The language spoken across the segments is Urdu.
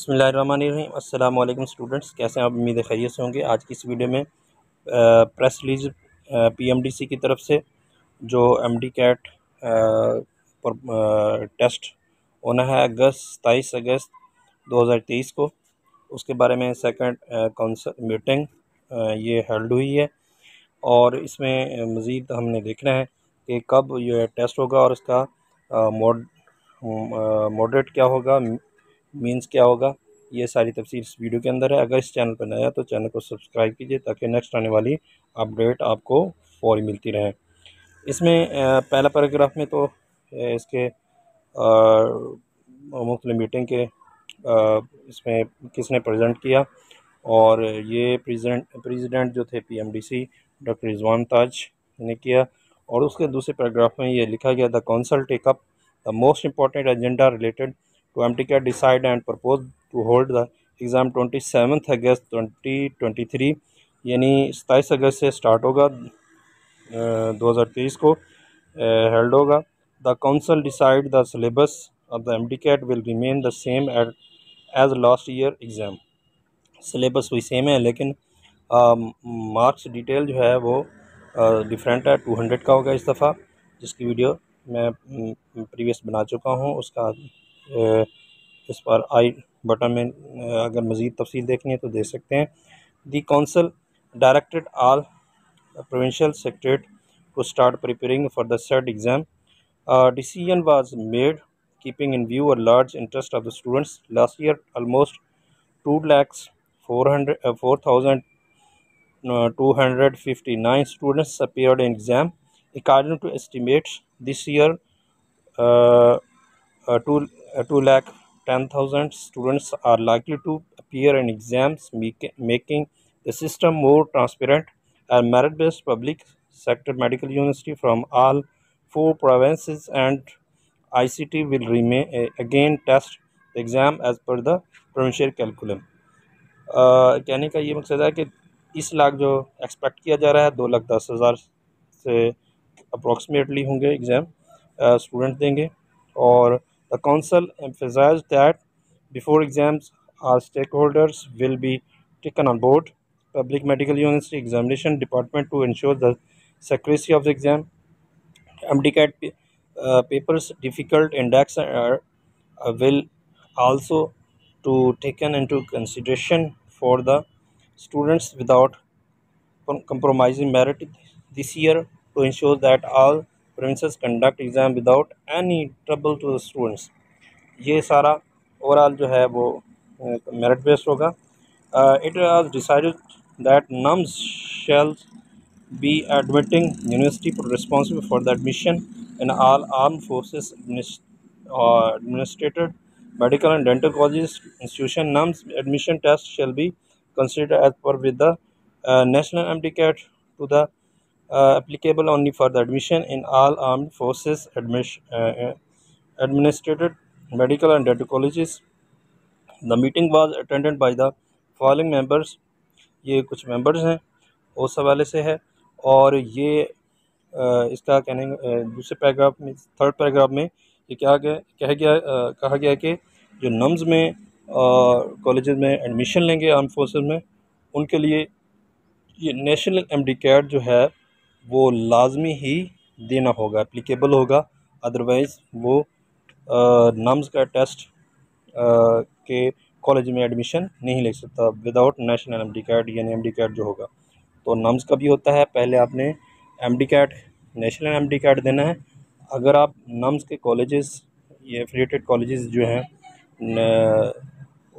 بسم اللہ الرحمن الرحیم السلام علیکم اسٹوڈنٹس کیسے آپ امید خیریت سے ہوں گے آج کی اس ویڈیو میں press release P M D C کی طرف سے جو ایم ڈی کیٹ پر ٹیسٹ ہونا ہے اگست ستائیس اگست دو ہزار تیئیس کو اس کے بارے میں سیکنڈ کونسل میٹنگ یہ ہیلڈ ہوئی ہے اور اس میں مزید ہم نے دیکھنا ہے کہ کب یہ ٹیسٹ ہوگا اور اس کا موڈ موڈریٹ کیا ہوگا مینس کیا ہوگا یہ ساری تفصیل اس ویڈیو کے اندر ہے اگر اس چینل پر نیا تو چینل کو سبسکرائب کیجیے تاکہ نیکسٹ آنے والی اپڈیٹ آپ کو فوری ملتی رہے اس میں پہلا پیراگراف میں تو اس کے مختلف میٹنگ کے اس میں کس نے پریزنٹ کیا اور یہ پریزنٹ جو تھے P M D C doctor Rizwan Taj نے کیا اور اس کے دوسرے پیراگراف میں یہ لکھا گیا the council take up the most important agenda related to M decade decide and propose to hold the exam twenty seventh August twenty twenty three یعنی ستائیس اگست سے اسٹارٹ ہوگا دو ہزار تیئس کو ہیلڈ ہوگا the council decide the syllabus of the M decade will remain the same at as last year exam syllabus وہی سیم ہے لیکن مارکس ڈیٹیل جو ہے وہ ڈفرینٹ ہے ٹو ہنڈریڈ کا ہوگا اس دفعہ جس کی ویڈیو میں پریویس بنا چکا ہوں اس کا اس پر آئی بٹن میں اگر مزید تفصیل دیکھنی ہے تو دے سکتے ہیں the council directed all provincial secretariat to start preparing for the set exam decision was made keeping in view a large interest of the students last year almost two lakhs four hundred four thousand two hundred fifty nine students exam according to estimates this year two lakh ten thousand students are likely to appear in exams making the system more transparent and merit based public sector medical university from all four provinces and I C T ریمے again test exam as per the provincial curriculum کہنے کا یہ مقصد ہے کہ اس لاکھ جو ایکسپیکٹ کیا جا رہا ہے دو لاکھ دس ہزار سے اپروکسیمیٹلی ہوں گے ایگزام اسٹوڈنٹ دیں گے اور Council emphasized that before exams, all stakeholders will be taken on board. Public Medical University Examination Department to ensure the secrecy of the exam. MDCAT uh, papers difficult index are, uh, uh, will also to taken into consideration for the students without compromising merit this year to ensure that all provinces conduct exam without any trouble to students ये सारा ओवरऑल जो है वो मेरिट बेस्ड होगा it was decided that NUMS shall be admitting university responsible for the admission in all arm forces administrated medical and dental colleges institution norms admission test shall be considered as per with the uh, national MDCAT to the applicable only for the admission in all armed forces ایڈمنسٹریٹڈ medical and ڈیٹا colleges the meeting was attended by the following members یہ کچھ ممبرز ہیں اس حوالے سے ہے اور یہ اس کا کہنے دوسرے پیراگراف میں تھرڈ پیراگراف میں یہ کیا گیا کہہ گیا کہا گیا کہ جو نمز میں کالجز میں ایڈمیشن لیں گے آرم فورسز میں ان کے لیے یہ نیشنل ایم ڈی کیڈ جو ہے وہ لازمی ہی دینا ہوگا اپلیکیبل ہوگا ادروائز وہ نمز کا ٹیسٹ کے کالج میں ایڈمیشن نہیں لے سکتا without national M D CAT یعنی ایم ڈی کیٹ جو ہوگا تو نمز کا بھی ہوتا ہے پہلے آپ نے M D CAT national M D CAT دینا ہے اگر آپ نمز کے کالجز یا افیلیٹڈ کالجز جو ہیں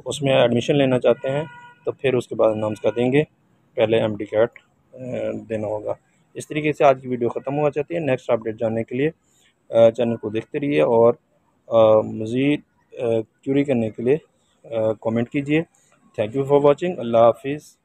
اس میں ایڈمیشن لینا چاہتے ہیں تو پھر اس کے بعد نمز کا دیں گے پہلے ایم ڈی کیٹ دینا ہوگا اس طریقے سے آج کی ویڈیو ختم ہوا چاہتے ہے نیکسٹ اپڈیٹ جاننے کے لیے چینل کو دیکھتے رہیے اور مزید کیوری کرنے کے لیے کامنٹ کیجیے تھینک یو فار واچنگ اللہ حافظ